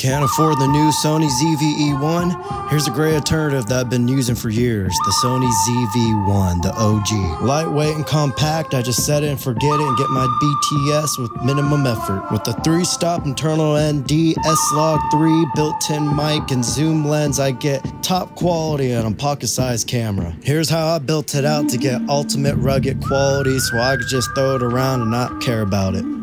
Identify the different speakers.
Speaker 1: Can't afford the new Sony ZVE1? Here's a great alternative that I've been using for years, the Sony ZV-1, the OG. Lightweight and compact, I just set it and forget it and get my BTS with minimum effort. With the three-stop internal ND S-Log 3 built-in mic and zoom lens, I get top quality on a pocket-sized camera. Here's how I built it out to get ultimate rugged quality so I could just throw it around and not care about it.